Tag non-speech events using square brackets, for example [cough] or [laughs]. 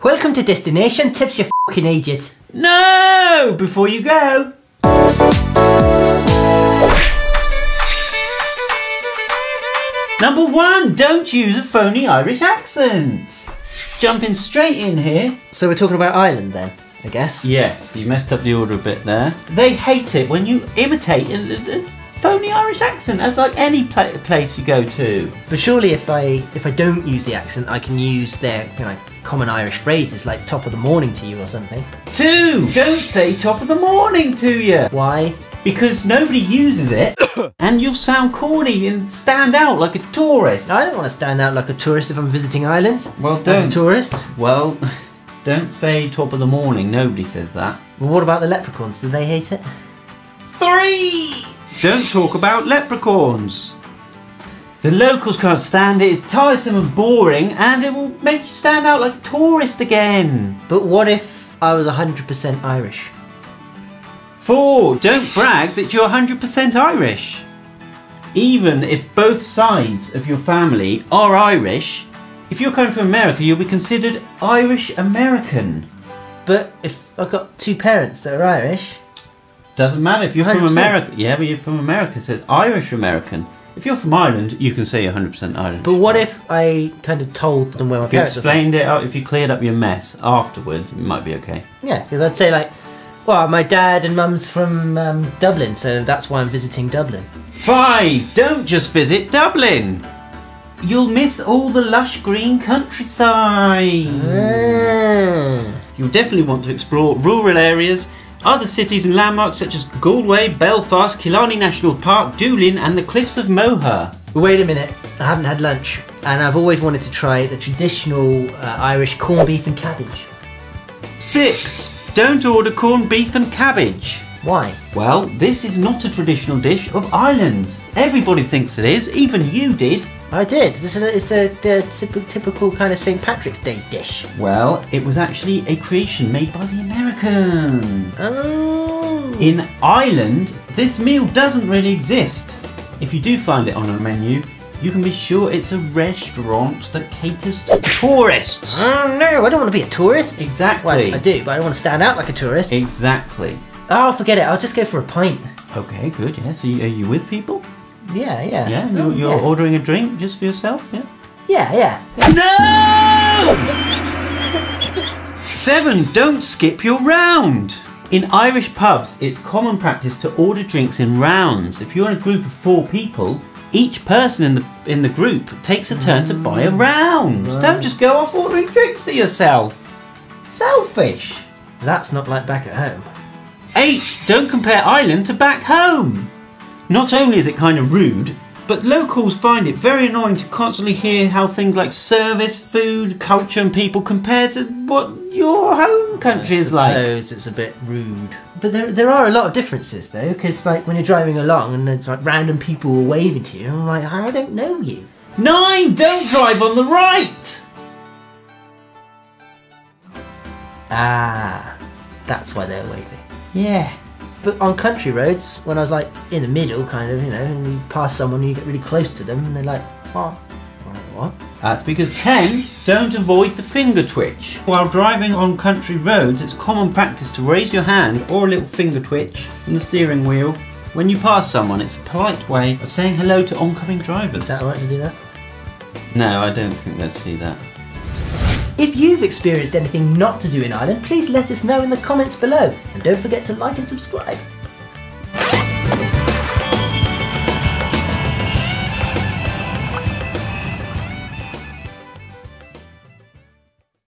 Welcome to Destination Tips, you fucking idiot. No! Before you go. Number one, don't use a phony Irish accent. Jumping straight in here. So we're talking about Ireland then, I guess. Yes, you messed up the order a bit there. They hate it when you imitate phony Irish accent, as like any pla place you go to. But surely if I if I don't use the accent, I can use their you know common Irish phrases like top of the morning to you or something. Two, don't say top of the morning to you. Why? Because nobody uses it [coughs] and you'll sound corny and stand out like a tourist. I don't want to stand out like a tourist if I'm visiting Ireland. Well, don't. a tourist. Well, [laughs] don't say top of the morning. Nobody says that. Well, what about the leprechauns? Do they hate it? Three! Don't talk about leprechauns. The locals can't stand it. It's tiresome and boring, and it will make you stand out like a tourist again. But what if I was 100% Irish? Four, don't brag that you're 100% Irish. Even if both sides of your family are Irish, if you're coming from America, you'll be considered Irish American. But if I've got two parents that are Irish, Doesn't matter if you're from 100%. America. Yeah, but you're from America, so it's Irish American. If you're from Ireland, you can say you're 100% Irish. but what if I kind of told them where my if you parents are from? explained it out, if you cleared up your mess afterwards, it might be okay. Yeah, because I'd say like, well, my dad and mum's from um, Dublin, so that's why I'm visiting Dublin. Five, don't just visit Dublin. You'll miss all the lush green countryside. Mm. You'll definitely want to explore rural areas, other cities and landmarks such as Galway, Belfast, Killarney National Park, Doolin, and the cliffs of Moher. Wait a minute, I haven't had lunch, and I've always wanted to try the traditional uh, Irish corned beef and cabbage. Six, don't order corned beef and cabbage. Why? Well, this is not a traditional dish of Ireland. Everybody thinks it is, even you did. I did. This is a, it's a, typ- typical kind of St. Patrick's Day dish. Well, it was actually a creation made by the Americans. Oh. In Ireland, this meal doesn't really exist. If you do find it on a menu, you can be sure it's a restaurant that caters to tourists. Oh no, I don't want to be a tourist. Exactly. Well, I do, but I don't want to stand out like a tourist. Exactly. Oh, I'll forget it. I'll just go for a pint. Okay, good. Yes. Are you, are you with people? Yeah, yeah. Yeah. Oh, You're, you're yeah. ordering a drink just for yourself? Yeah. Yeah, yeah. No! Seven, don't skip your round. In Irish pubs, it's common practice to order drinks in rounds. If you're in a group of four people, each person in the in the group takes a turn to buy a round. Mm, don't just go off ordering drinks for yourself. Selfish. That's not like back at home. Eight, don't compare Ireland to back home. Not only is it kind of rude, but locals find it very annoying to constantly hear how things like service, food, culture, and people compare to what your home country is like. it's a bit rude. But there, there are a lot of differences though, because like when you're driving along and there's like random people waving to you, I'm like, I don't know you. Nine, don't drive on the right. Ah, that's why they're waving. Yeah. But on country roads, when I was like in the middle, kind of, you know, and you pass someone and you get really close to them, and they're like, what? What? That's because 10, don't avoid the finger twitch. While driving on country roads, it's common practice to raise your hand or a little finger twitch from the steering wheel. When you pass someone, it's a polite way of saying hello to oncoming drivers. Is that right to do that? No, I don't think they'd see that. If you've experienced anything not to do in Ireland, please let us know in the comments below. And don't forget to like and subscribe.